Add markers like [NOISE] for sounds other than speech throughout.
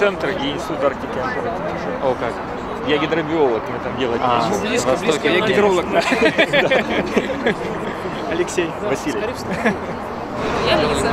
центр и институт Арктики. О, как. Я гидробиолог, мы там делать А, нечего. близко, близко, я гидролог. [LAUGHS] Алексей, Василий. Я Лиза.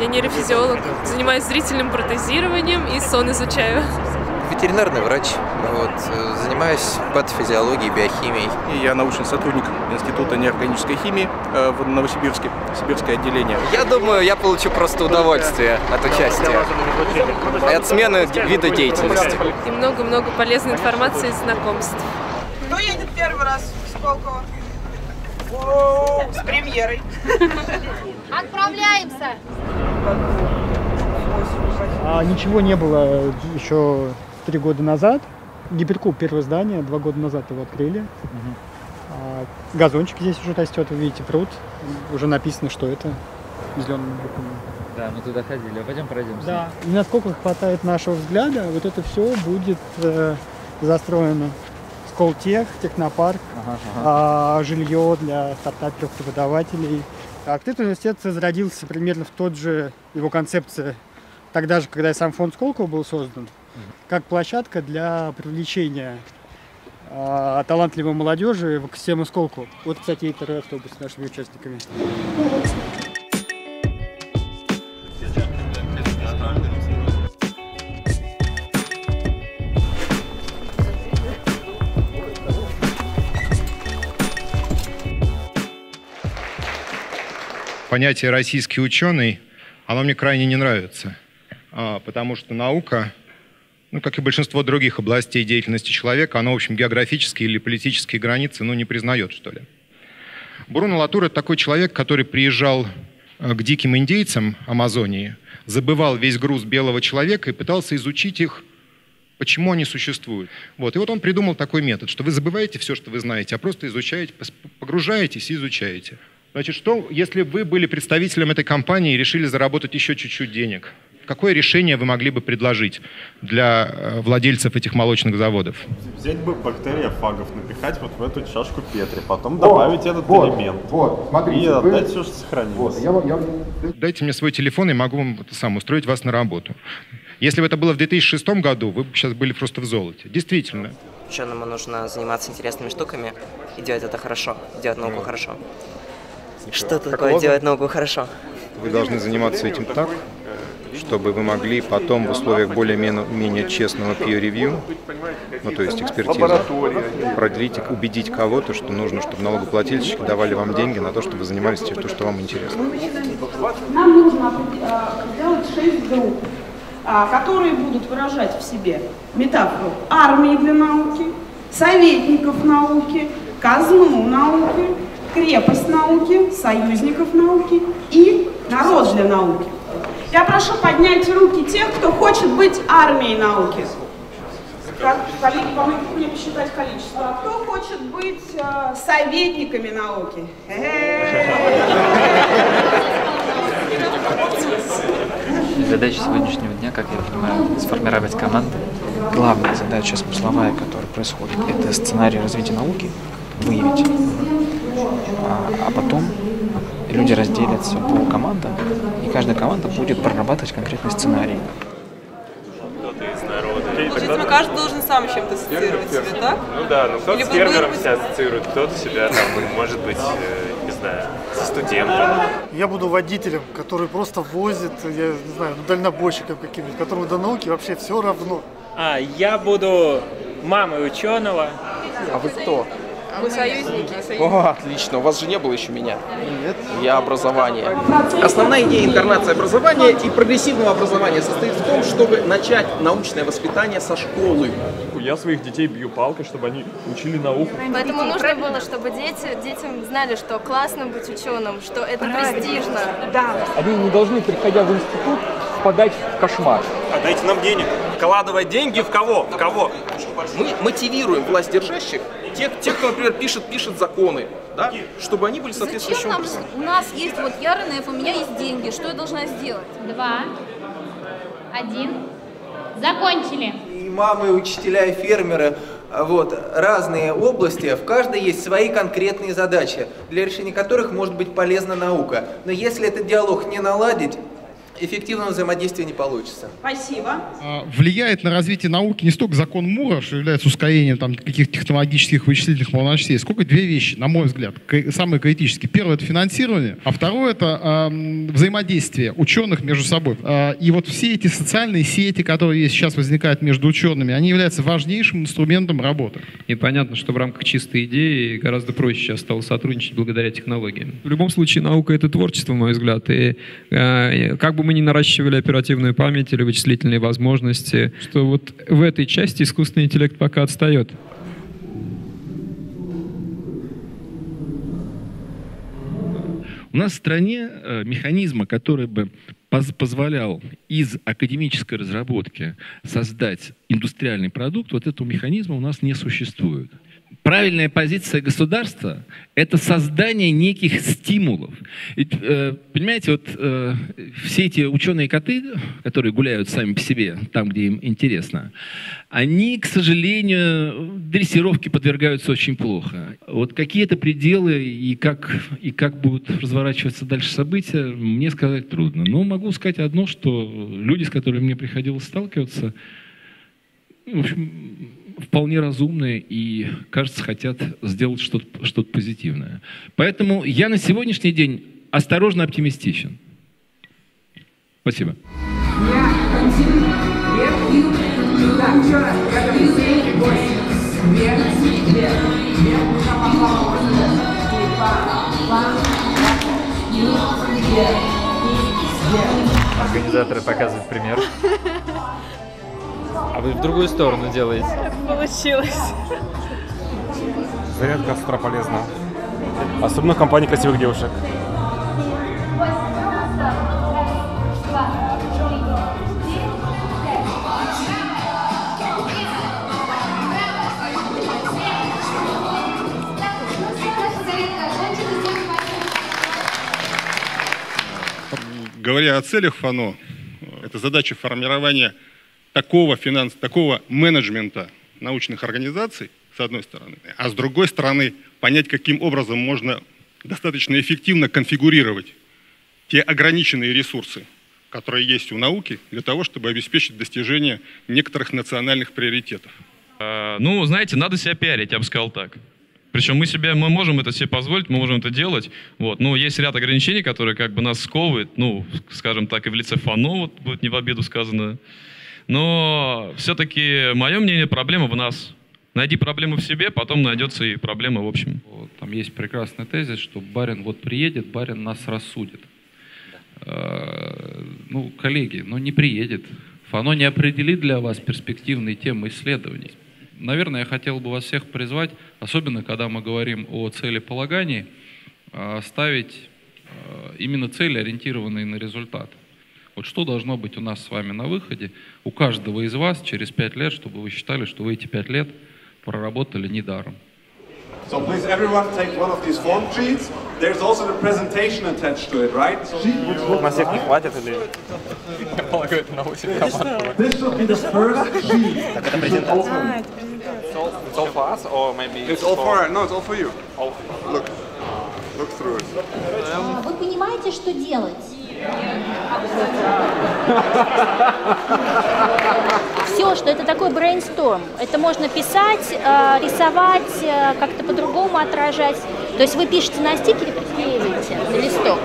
Я нейрофизиолог. Занимаюсь зрительным протезированием и сон изучаю. Ветеринарный врач. Вот, э, занимаюсь патофизиологией, биохимией. И я научный сотрудник Института неорганической химии э, в Новосибирске, Сибирское отделение. Я думаю, я получу просто удовольствие от участия. И от смены вида деятельности. И много-много полезной информации и знакомств. Кто едет первый раз в Сколково? С премьерой. Отправляемся! А, ничего не было еще три года назад. Гиперкуб первое здание, два года назад его открыли. А, газончик здесь уже растет, вы видите, пруд. Уже написано, что это зелеными буквами. Да, мы туда ходили. А пойдем пройдемся. Да. И насколько хватает нашего взгляда, вот это все будет э, застроено. Сколтех, технопарк, Ага, ага. а, жилье для стартаперов, преподавателей. Открытый университет зародился примерно в тот же его концепция, тогда же, когда и сам фонд Сколково был создан, как площадка для привлечения а, талантливой молодежи в экосистему Сколково. Вот, кстати, и второй автобус с нашими участниками. понятие «российский ученый», оно мне крайне не нравится, А, потому что наука, ну, как и большинство других областей деятельности человека, она, в общем, географические или политические границы, ну, не признает, что ли. Бруно Латур – это такой человек, который приезжал э, к диким индейцам Амазонии, забывал весь груз белого человека и пытался изучить их, почему они существуют. Вот. И вот он придумал такой метод, что вы забываете все, что вы знаете, а просто изучаете, погружаетесь и изучаете. Значит, что, если вы были представителем этой компании и решили заработать еще чуть-чуть денег? Какое решение вы могли бы предложить для э, владельцев этих молочных заводов? Взять бы бактериофагов, напихать вот в эту чашку Петри, потом добавить этот элемент. Вот, и отдать все, что сохранилось. Дайте мне свой телефон, и могу вам это сам устроить вас на работу. Если бы это было в 2006 году, вы бы сейчас были просто в золоте. Действительно. Ученому нужно заниматься интересными штуками и делать это хорошо, делать науку хорошо. Что такое делать науку хорошо? Вы должны заниматься этим так, чтобы вы могли потом в условиях более-менее честного peer-review, ну то есть экспертизы, продлить, убедить кого-то, что нужно, чтобы налогоплательщики давали вам деньги на то, чтобы вы занимались тем, то, что вам интересно. Нам нужно а, сделать шесть групп, а, которые будут выражать в себе метафору армии для науки, советников науки, казну науки, крепость науки, союзников науки и народ для науки. Я прошу поднять руки тех, кто хочет быть армией науки. Как, помогите мне посчитать количество. А кто хочет быть э, советниками науки? Задача сегодняшнего дня, как я понимаю, сформировать команду. Главная задача смысловая, которая происходит, это сценарий развития науки, выявить. А, а потом люди разделятся по командам, и каждая команда будет прорабатывать конкретный сценарий. Получается, каждый должен сам чем-то ассоциировать себя, так? Ну да, ну кто-то с фермером будете- себя ассоциирует, кто-то себя там, может быть, э, не знаю, со студентом. Я буду водителем, который просто возит, я не знаю, ну, дальнобойщиком каким-нибудь, которому до науки вообще все равно. А, я буду мамой ученого. А вы кто? Мы союзники. союзники. О, отлично. У вас же не было еще меня. Нет. Я образование. Основная идея инкарнации образования и прогрессивного образования состоит в том, чтобы начать научное воспитание со школы. Я своих детей бью палкой, чтобы они учили науку. Поэтому нужно было, чтобы дети, детям знали, что классно быть ученым, что это престижно. Да. Они не должны, приходя в институт, впадать в кошмар. А дайте нам денег. Вкладывать деньги в кого? В кого? Мы мотивируем власть держащих, тех, тех, кто, например, пишет, пишет законы, да, чтобы они были соответствующим Зачем нам, образом. у нас есть вот я РНФ, у меня есть деньги, что я должна сделать? Два. Один. Закончили. И мамы, и учителя, и фермеры, вот, разные области, в каждой есть свои конкретные задачи, для решения которых может быть полезна наука. Но если этот диалог не наладить, эффективного взаимодействия не получится. Спасибо. А, влияет на развитие науки не столько закон Мура, что является ускорением там, каких-то технологических вычислительных мощностей, сколько две вещи, на мой взгляд, самые критические. Первое — это финансирование, а второе — это э, взаимодействие ученых между собой. Э, и вот все эти социальные сети, которые сейчас возникают между учеными, они являются важнейшим инструментом работы. И понятно, что в рамках чистой идеи гораздо проще сейчас стало сотрудничать благодаря технологиям. В любом случае, наука — это творчество, на мой взгляд, и э, как бы мы ни наращивали оперативную память или вычислительные возможности, что вот в этой части искусственный интеллект пока отстает. У нас в стране э, механизма, который бы позволял из академической разработки создать индустриальный продукт, вот этого механизма у нас не существует правильная позиция государства – это создание неких стимулов. Ведь, э, понимаете, вот э, все эти ученые-коты, которые гуляют сами по себе, там, где им интересно, они, к сожалению, дрессировке подвергаются очень плохо. Вот какие-то пределы и как, и как будут разворачиваться дальше события, мне сказать трудно. Но могу сказать одно, что люди, с которыми мне приходилось сталкиваться, в общем, вполне разумные и, кажется, хотят сделать что-то что позитивное. Поэтому я на сегодняшний день осторожно оптимистичен. Спасибо. Организаторы показывают пример. А вы в другую сторону делаете. Получилось. Зарядка с утра полезна. Особенно в компании красивых девушек. Говоря о целях ФАНО, это задача формирования такого, финанс, такого менеджмента научных организаций, с одной стороны, а с другой стороны понять, каким образом можно достаточно эффективно конфигурировать те ограниченные ресурсы, которые есть у науки, для того, чтобы обеспечить достижение некоторых национальных приоритетов. А, ну, знаете, надо себя пиарить, я бы сказал так. Причем мы себе, мы можем это себе позволить, мы можем это делать. Вот. Но есть ряд ограничений, которые как бы нас сковывают, ну, скажем так, и в лице ФАНО, вот будет не в обиду сказано, но все-таки, мое мнение, проблема в нас. Найди проблему в себе, потом найдется и проблема в общем. Там есть прекрасный тезис, что барин вот приедет, барин нас рассудит. Э, ну, коллеги, ну не приедет. Оно не определит для вас перспективные темы исследований. Наверное, я хотел бы вас всех призвать, особенно когда мы говорим о целеполагании, э, ставить э, именно цели, ориентированные на результат. Вот что должно быть у нас с вами на выходе, у каждого из вас через пять лет, чтобы вы считали, что вы эти пять лет проработали недаром. So please everyone take one of these form sheets. There's also the presentation attached to it, right? So На всех не хватит или... Я полагаю, это на 8 This should be the first sheet. Так это презентация. It's all for us or maybe... It's all for... No, it's all for you. Look. Look through it. Вы понимаете, что делать? Все, что это такой брейнсторм. Это можно писать, э, рисовать, э, как-то по-другому отражать. То есть вы пишете на стикере, приклеиваете на листок.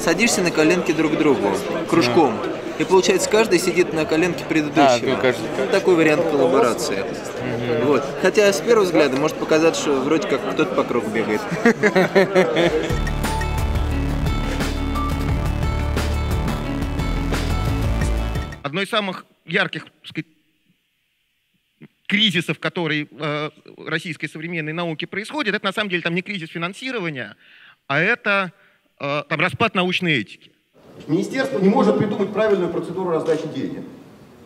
Садишься на коленки друг к другу, кружком. И получается, каждый сидит на коленке предыдущего. А, ну, такой вариант коллаборации. Вот. Хотя с первого взгляда может показаться, что вроде как кто-то по кругу бегает. Одно из самых ярких сказать, кризисов, который э, российской современной науке происходит, это на самом деле там не кризис финансирования, а это э, там, распад научной этики. Министерство не может придумать правильную процедуру раздачи денег.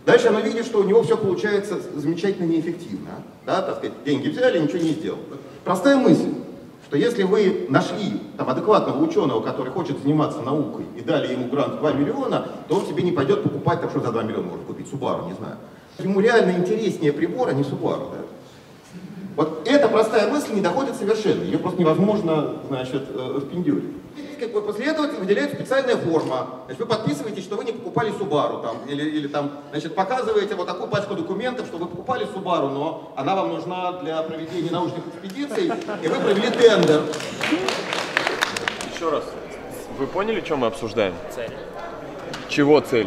Дальше оно видит, что у него все получается замечательно неэффективно. Да, так сказать, деньги взяли, ничего не сделал. Простая мысль, что если вы нашли там, адекватного ученого, который хочет заниматься наукой, и дали ему грант 2 миллиона, то он себе не пойдет покупать, так что за 2 миллиона может купить, Субару, не знаю. ему реально интереснее прибор, а не Subaru. Да? Вот эта простая мысль не доходит совершенно. Ее просто невозможно, значит, э, впендюрить. Как бы после этого выделяется специальная форма. Значит, вы подписываете, что вы не покупали Subaru там, или, или там, значит, показываете вот такую пачку документов, что вы покупали Subaru, но она вам нужна для проведения научных экспедиций, и вы провели тендер. Еще раз. Вы поняли, что мы обсуждаем? Цель. Чего цель?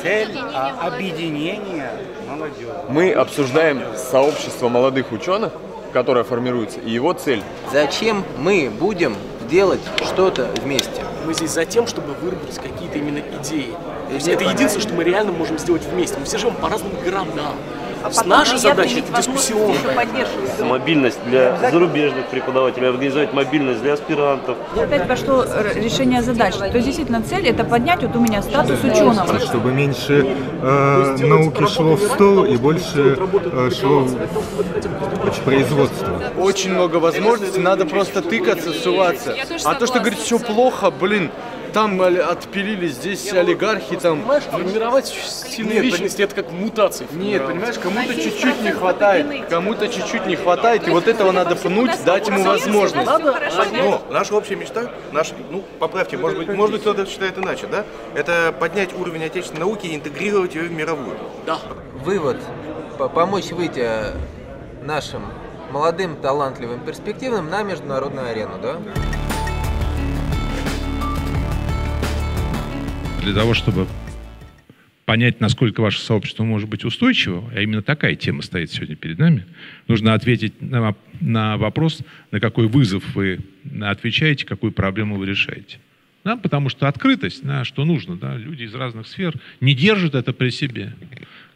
Цель а, объединения молодежи. Мы обсуждаем сообщество молодых ученых, которое формируется, и его цель. Зачем мы будем делать что-то вместе? Мы здесь за тем, чтобы выработать какие-то именно идеи. Идеи это понятно. единственное, что мы реально можем сделать вместе. Мы все живем по разным городам. А наша приятно задача иметь это дискуссионная. Мобильность для зарубежных преподавателей, организовать мобильность для аспирантов. Опять пошло р- решение задач. То есть действительно цель это поднять вот у меня статус ученого. Чтобы меньше э, науки шло в стол и больше э, шло в производство. Очень много возможностей, надо просто тыкаться, суваться. А то, что говорит, все плохо, блин, там отпилили, здесь олигархи, там... Формировать сильные Нет, личности это как мутации. Нет, понимаешь, кому-то чуть-чуть не хватает, кому-то чуть-чуть не хватает, и вот этого надо пнуть, дать ему возможность. Но наша общая мечта, наш, ну, поправьте, может быть, может быть кто-то считает иначе, да? Это поднять уровень отечественной науки и интегрировать ее в мировую. Да. Вывод. По- Помочь выйти нашим молодым, талантливым, перспективным на международную арену, да? Для того, чтобы понять, насколько ваше сообщество может быть устойчиво, а именно такая тема стоит сегодня перед нами, нужно ответить на, на вопрос, на какой вызов вы отвечаете, какую проблему вы решаете. Да, потому что открытость, да, что нужно, да, люди из разных сфер не держат это при себе.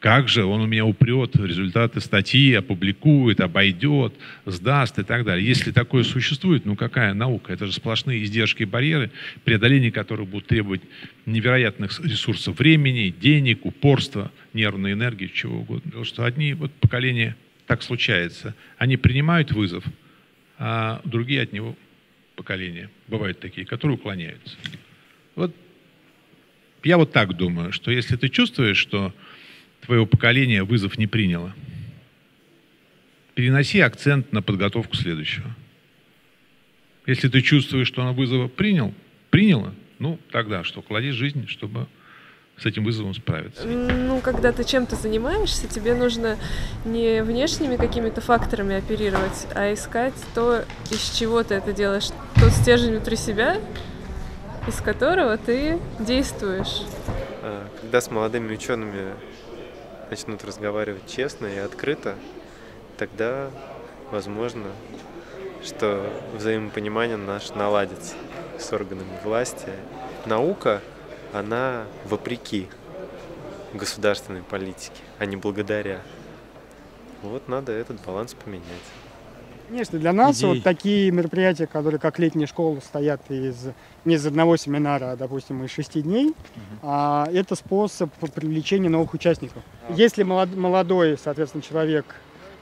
Как же он у меня упрет результаты статьи, опубликует, обойдет, сдаст и так далее. Если такое существует, ну какая наука? Это же сплошные издержки и барьеры, преодоление которых будут требовать невероятных ресурсов времени, денег, упорства, нервной энергии, чего угодно. Потому что одни вот поколения, так случается, они принимают вызов, а другие от него поколения, бывают такие, которые уклоняются. Вот я вот так думаю, что если ты чувствуешь, что твоего поколения вызов не приняло, переноси акцент на подготовку следующего. Если ты чувствуешь, что она вызова принял, приняла, ну тогда что, клади жизнь, чтобы с этим вызовом справиться. Ну, когда ты чем-то занимаешься, тебе нужно не внешними какими-то факторами оперировать, а искать то, из чего ты это делаешь, тот стержень внутри себя, из которого ты действуешь. А, Когда с молодыми учеными начнут разговаривать честно и открыто, тогда возможно, что взаимопонимание наш наладится с органами власти. Наука, она вопреки государственной политике, а не благодаря. Вот надо этот баланс поменять. Конечно, для нас Идей. вот такие мероприятия, которые как летняя школа, стоят из, не из одного семинара, а, допустим, из шести дней, а, это способ привлечения новых участников. Если молод- молодой, соответственно, человек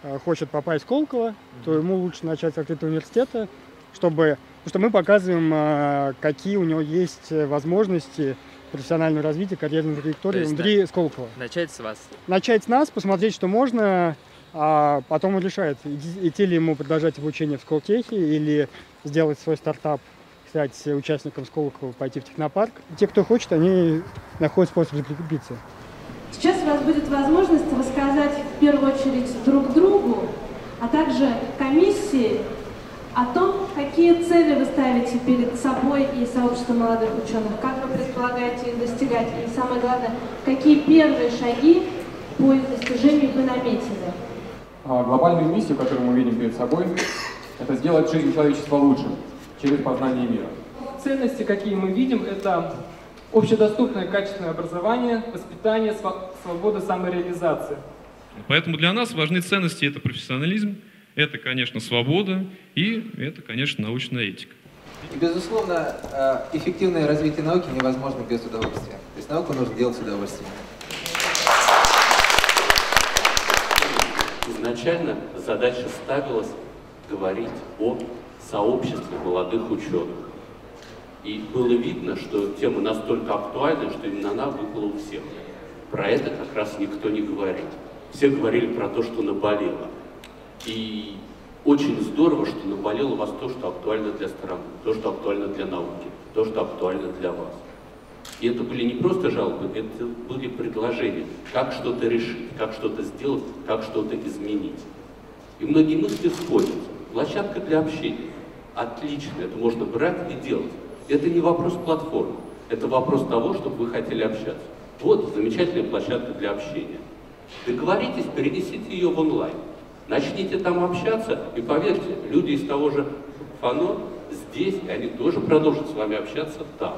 а, хочет попасть в Колково, то ему лучше начать с открытого университета, чтобы, потому что мы показываем, а, какие у него есть возможности профессионального развития, карьерной траектории внутри да. Сколково. Начать с вас. Начать с нас, посмотреть, что можно, а потом он решает, идти ли ему продолжать обучение в Сколтехе или сделать свой стартап, стать участником Сколково, пойти в технопарк. Те, кто хочет, они находят способ прикрепиться. Сейчас у вас будет возможность рассказать в первую очередь друг другу, а также комиссии о том, какие цели вы ставите перед собой и сообществом молодых ученых, как вы предполагаете их достигать, и самое главное, какие первые шаги по их достижению вы наметили. А Глобальную миссию, которую мы видим перед собой, это сделать жизнь человечества лучше через познание мира. Ценности, какие мы видим, это общедоступное качественное образование, воспитание, свобода самореализации. Поэтому для нас важны ценности – это профессионализм, это, конечно, свобода и это, конечно, научная этика. Безусловно, э, эффективное развитие науки невозможно без удовольствия. То есть науку нужно делать с удовольствием. Изначально задача ставилась говорить о сообществе молодых ученых. И было видно, что тема настолько актуальна, что именно она выпала у всех. Про это как раз никто не говорит. Все говорили про то, что наболело. И очень здорово, что наболело у вас то, что актуально для страны, то, что актуально для науки, то, что актуально для вас. И это были не просто жалобы, это были предложения, как что-то решить, как что-то сделать, как что-то изменить. И многие мысли сходятся. Площадка для общения. Отлично, это можно брать и делать. Это не вопрос платформы, это вопрос того, чтобы вы хотели общаться. Вот замечательная площадка для общения. Договоритесь, перенесите ее в онлайн. Начните там общаться, и поверьте, люди из того же ФАНО здесь, и они тоже продолжат с вами общаться там.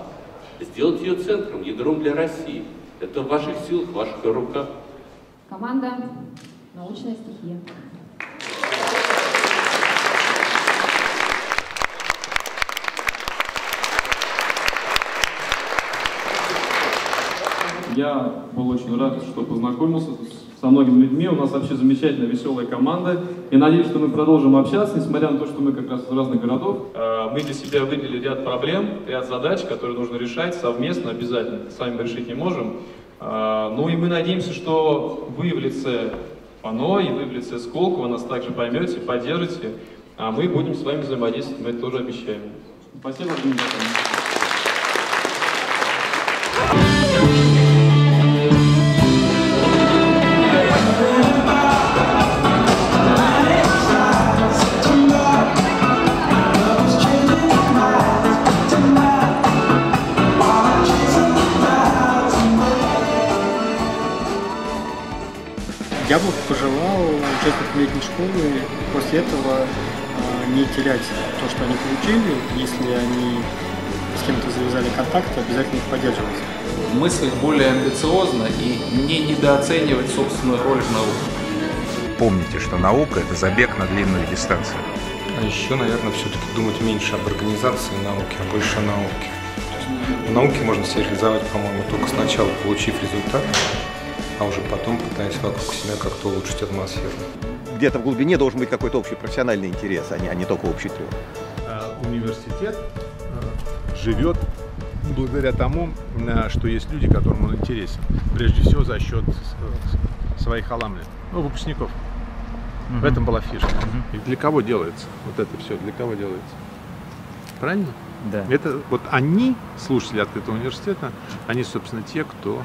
Сделать ее центром, ядром для России. Это в ваших силах, в ваших руках. Команда «Научная стихия». Я был очень рад, что познакомился со многими людьми. У нас вообще замечательная, веселая команда. И надеюсь, что мы продолжим общаться, несмотря на то, что мы как раз из разных городов. Э, Мы для себя выделили ряд проблем, ряд задач, которые нужно решать совместно, обязательно. Сами решить не можем. Э, Ну и мы надеемся, что вы в лице ФАНО и вы в лице Сколково нас также поймете, поддержите. А мы будем с вами взаимодействовать, мы это тоже обещаем. Спасибо за после этого э, не терять то, что они получили. Если они с кем-то завязали контакты, обязательно их поддерживать. мыслить более амбициозно и не недооценивать собственную роль в науке. Помните, что наука – это забег на длинную дистанцию. А еще, наверное, все-таки думать меньше об организации науки, а больше о науке. В науке можно себя реализовать, по-моему, только сначала получив результат, а уже потом пытаясь вокруг себя как-то улучшить атмосферу. Где-то в глубине должен быть какой-то общий профессиональный интерес, а не, а не только общий трёх. А, университет э, живет благодаря тому, э, что есть люди, которым он интересен. Прежде всего за счет с- своих аламни, ну, выпускников. В Мгм. этом была фишка. И для кого делается вот это все? Для кого делается? Правильно? Да. Это вот они, слушатели открытого университета, они, собственно, те, кто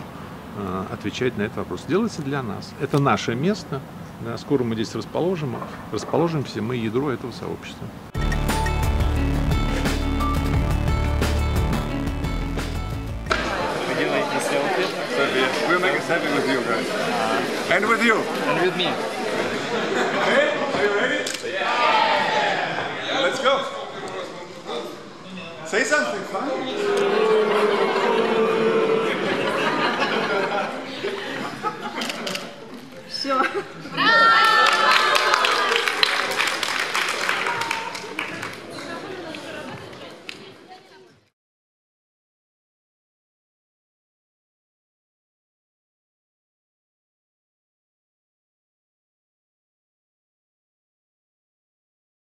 э, отвечает на этот вопрос. Делается для нас. Это наше место. Да, скоро мы здесь расположим, расположимся, мы ядро этого сообщества. We're making happy with you guys. And with you. And with me. Hey, are you ready? Yeah. Let's go. Say something fun. все. No!